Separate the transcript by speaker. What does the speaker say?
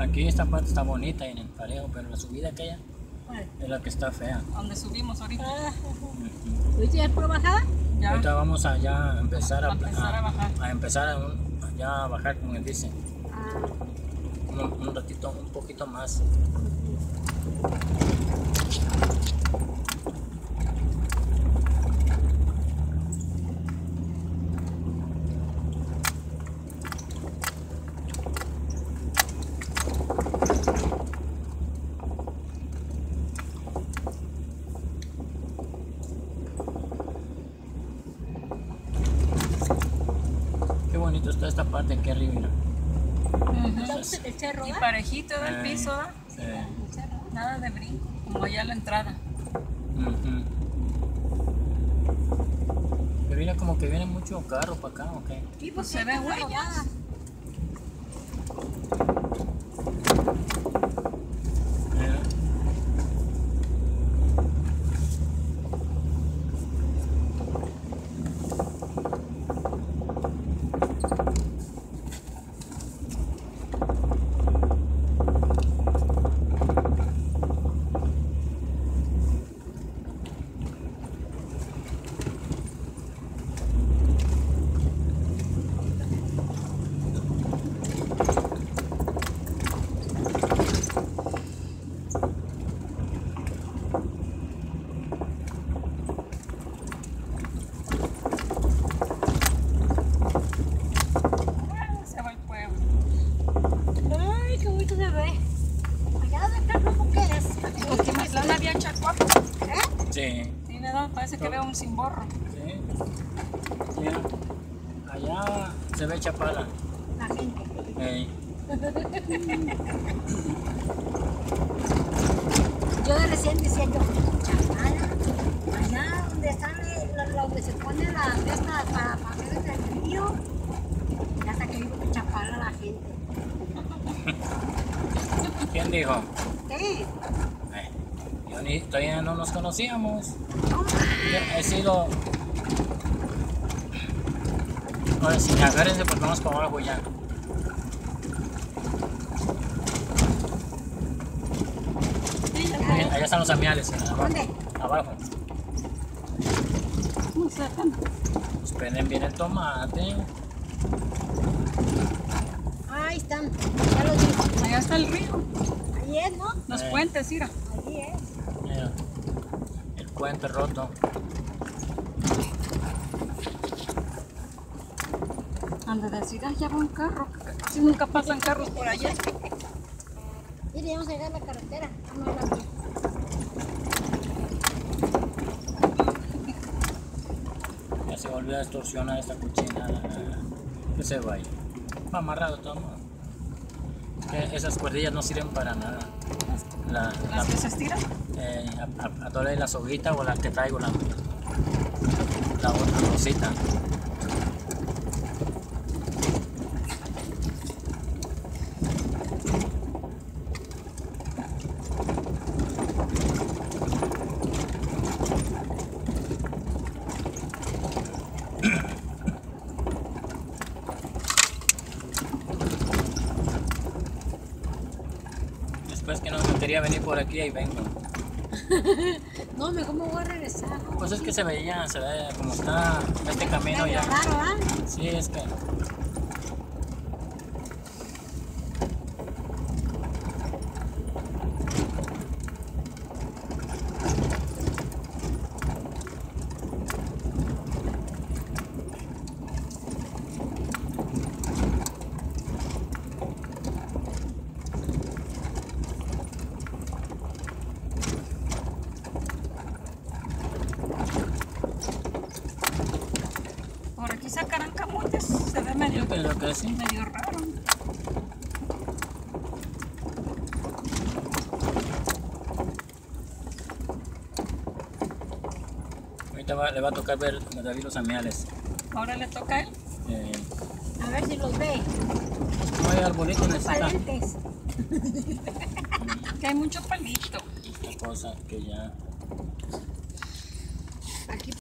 Speaker 1: Aquí esta parte está bonita en el parejo, pero la subida aquella
Speaker 2: ¿Cuál?
Speaker 1: es la que está fea.
Speaker 3: Donde subimos ahorita.
Speaker 2: Ah. ¿Ahorita ya es por bajada?
Speaker 3: Ya.
Speaker 1: Ahorita vamos allá a empezar a,
Speaker 3: A empezar a bajar.
Speaker 1: a empezar a, un- a bajar, como él dice,
Speaker 2: Ah,
Speaker 1: un, un ratito, un poquito más. Bonito está esta parte aquí arriba.
Speaker 2: ¿Entonces el cerro,
Speaker 3: Y parejito del
Speaker 1: Eh,
Speaker 3: piso. Nada de brinco, como allá la entrada.
Speaker 1: Pero mira como que viene mucho carro para acá, ¿ok?
Speaker 2: Sí,
Speaker 3: Pues
Speaker 2: porque
Speaker 3: se
Speaker 2: está
Speaker 3: huellas. Se
Speaker 2: ve. Allá de acá, ¿cómo que es?
Speaker 3: Aquí más la había chacuaco.
Speaker 2: ¿Eh?
Speaker 1: Sí,
Speaker 3: Sí, ¿verdad? Parece que veo un cimborro.
Speaker 1: sí. Mira. Allá se ve Chapala.
Speaker 2: La gente.
Speaker 1: Ey.
Speaker 2: Yo de recién decía yo, Chapala, allá donde están, eh, lo- lo- donde se pone la de estas para, para ver el río, ya hasta que digo que Chapala la gente.
Speaker 1: ¿Quién dijo?
Speaker 2: ¿Qué?
Speaker 1: Eh, yo ni, todavía no nos conocíamos.
Speaker 2: ¿Cómo?
Speaker 1: Yo he sido. Ahora sí, agárrense porque vamos para abajo ya. Allá están los amiales. Abajo.
Speaker 2: ¿Dónde?
Speaker 1: abajo.
Speaker 3: Cerca.
Speaker 1: Esperen bien el tomate.
Speaker 2: Ahí están, ya los vi.
Speaker 3: Allá está el río.
Speaker 2: Ahí es, ¿no?
Speaker 3: Los
Speaker 1: Eh.
Speaker 3: puentes, mira.
Speaker 2: Ahí es.
Speaker 1: Mira, el puente roto.
Speaker 3: Han de decir, "Ay, ya va un carro. Casi nunca pasan carros por allá.
Speaker 2: Mire, vamos a llegar a la carretera. Vamos a aquí.
Speaker 1: Se volvió a extorsionar esta cochina. Que se vaya. Amarrado todo. esas cuerdillas no sirven para nada. La, la,
Speaker 3: Las que se estiran.
Speaker 1: eh, a, a, a la soguita o la que traigo, la, la otra rosita. Después que no me quería venir por aquí, ahí vengo.
Speaker 2: No, mejor me voy a regresar.
Speaker 1: Pues es que se veía, se ve como está este camino ya.
Speaker 2: raro, ¿ah?
Speaker 1: Sí, es que.
Speaker 3: Aquí sacarán camotes. Se ve medio,
Speaker 1: que sí.
Speaker 3: medio raro.
Speaker 1: Ahorita va- le va a tocar ver a David los amiales.
Speaker 3: Ahora le toca a él.
Speaker 1: Eh,
Speaker 2: A ver si los ve.
Speaker 1: no hay arbolitos
Speaker 2: Son
Speaker 1: necesita
Speaker 2: parientes.
Speaker 3: Que hay mucho palito.
Speaker 1: esta cosa que ya.